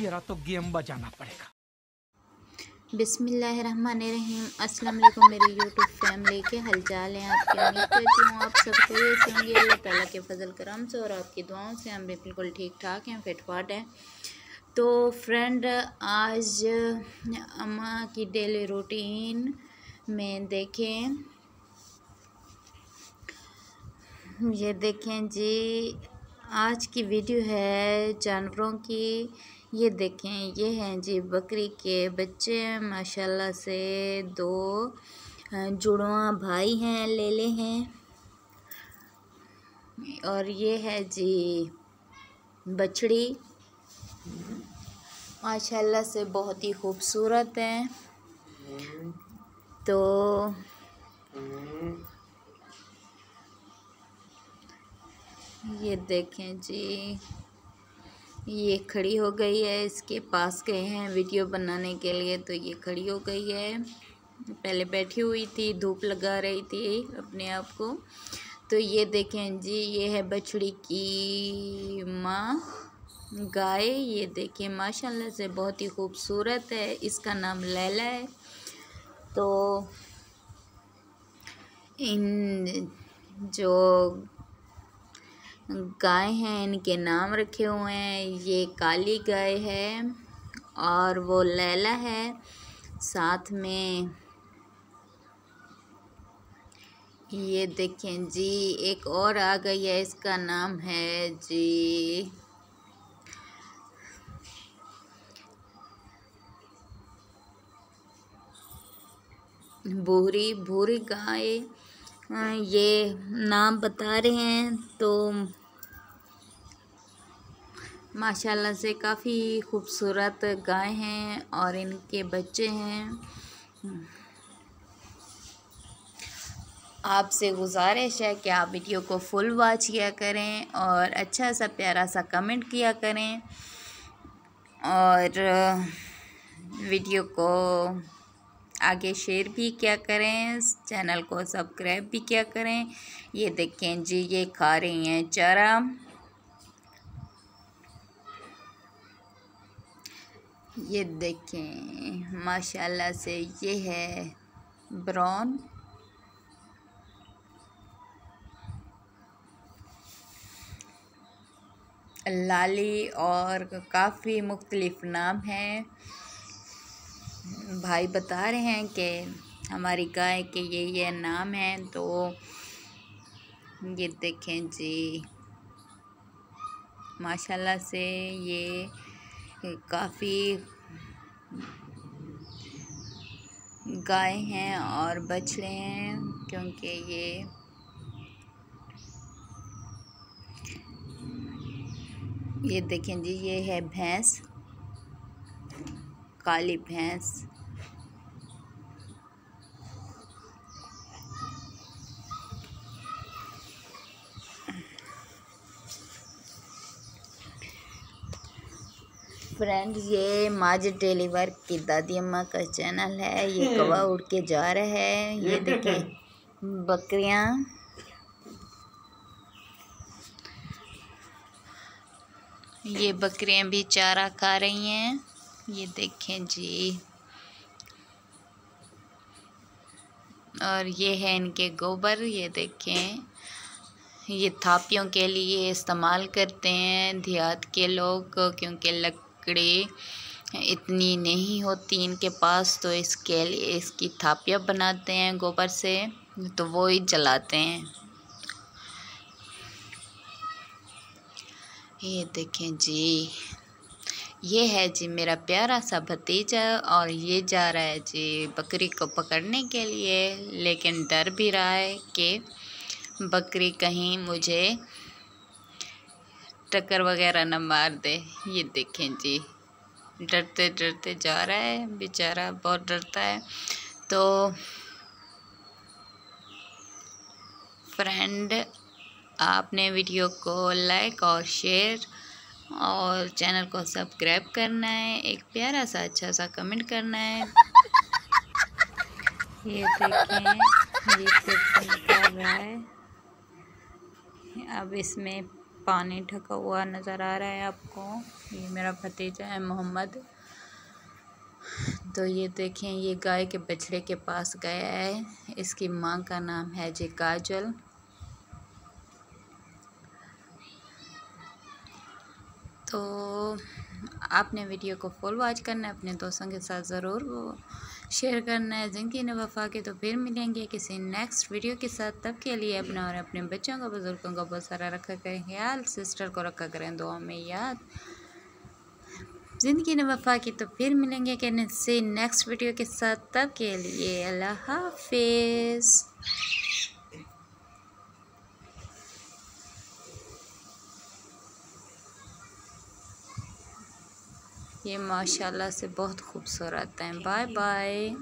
तेरा तो गेम बजाना पड़ेगा। बिसमीम अस्सलाम वालेकुम मेरी यूट्यूब फैमिली के हालचाल हैं आपकी उम्मीद करती हूँ आप सब ये होंगे। अल्लाह ताला के फजल करम से और आपकी दुआओं से हम बिल्कुल ठीक ठाक हैं फिटफाट हैं। तो फ्रेंड, आज अम्मा की डेली रूटीन में देखें, ये देखें जी, आज की वीडियो है जानवरों की ये देखें, ये हैं जी बकरी के बच्चे, माशाल्लाह से दो जुड़वा भाई हैं, लेले हैं। और ये है जी बछड़ी। माशाल्लाह से बहुत ही खूबसूरत है। तो ये देखें जी ये खड़ी हो गई है, इसके पास गए हैं वीडियो बनाने के लिए तो ये खड़ी हो गई है। पहले बैठी हुई थी, धूप लगा रही थी अपने आप को। तो ये देखें जी, ये है बछड़ी की माँ। गाय, ये देखें माशाल्लाह से बहुत ही खूबसूरत है, इसका नाम लैला है। तो इन जो गाय हैं, इनके नाम रखे हुए हैं। ये काली गाय है और वो लैला है। साथ में ये देखें जी, एक और आ गई है, इसका नाम है जी। भूरी भूरी गाय। ये नाम बता रहे हैं तो माशाल्लाह से काफ़ी खूबसूरत गाय हैं और इनके बच्चे हैं। आपसे गुजारिश है कि आप वीडियो को फुल वॉच किया करें और अच्छा सा प्यारा सा कमेंट किया करें और वीडियो को आगे शेयर भी किया करें, चैनल को सब्सक्राइब भी किया करें। ये देखें जी, ये खा रही हैं चारा। ये देखें, माशाल्लाह से ये है ब्राउन लाली और काफ़ी मुख्तलिफ़ नाम हैं। भाई बता रहे हैं कि हमारी गाय के ये ये नाम हैं तो ये देखें जी। माशाल्लाह से ये काफ़ी गाय हैं और बछड़े हैं, क्योंकि ये ये देखें जी, ये है भैंस, काली भैंस। फ्रेंड ये माज डिलीवर की दादी अम्मा का चैनल है? ये कवा उड़ के जा रहा है? ये देखें बकरियाँ। ये बकरियाँ भी चारा खा रही हैं। ये देखें जी। और ये है इनके गोबर ये देखें। ये थापियों के लिए इस्तेमाल करते हैं देहात के लोग क्योंकि लक लकड़ी इतनी नहीं होती इनके पास तो इसके लिए इसकी थापियाँ बनाते हैं गोबर से तो वो ही जलाते हैं। ये देखें जी, ये है जी मेरा प्यारा सा भतीजा और ये जा रहा है जी बकरी को पकड़ने के लिए, लेकिन डर भी रहा है कि बकरी कहीं मुझे टक्कर वगैरह ना मार दे, ये देखें जी। डरते डरते जा रहा है, बेचारा बहुत डरता है। तो फ्रेंड, आपने वीडियो को लाइक और शेयर और चैनल को सब्सक्राइब करना है। एक प्यारा सा अच्छा सा कमेंट करना है। ये देखें, ये कर रहा है। अब इसमें पानी ढका हुआ नज़र आ रहा है आपको। ये मेरा भतीजा है मोहम्मद। तो ये देखें, ये गाय के बछड़े के पास गया है। इसकी माँ का नाम है जी काजल। तो आपने वीडियो को फुल वॉच करना है, अपने दोस्तों के साथ ज़रूर वो शेयर करना है। ज़िंदगी ने वफा के तो फिर मिलेंगे किसी नेक्स्ट वीडियो के साथ। तब के लिए अपना और अपने बच्चों का, बुज़ुर्गों का बहुत सारा रखा करें। ख्याल सिस्टर को रखा करें, दुआ में याद। ज़िंदगी ने वफा की तो फिर मिलेंगे किसी नेक्स्ट वीडियो के साथ। तब के लिए अल्लाह हाफिज़। ये माशाल्लाह से बहुत खूबसूरत हैं। Bye bye.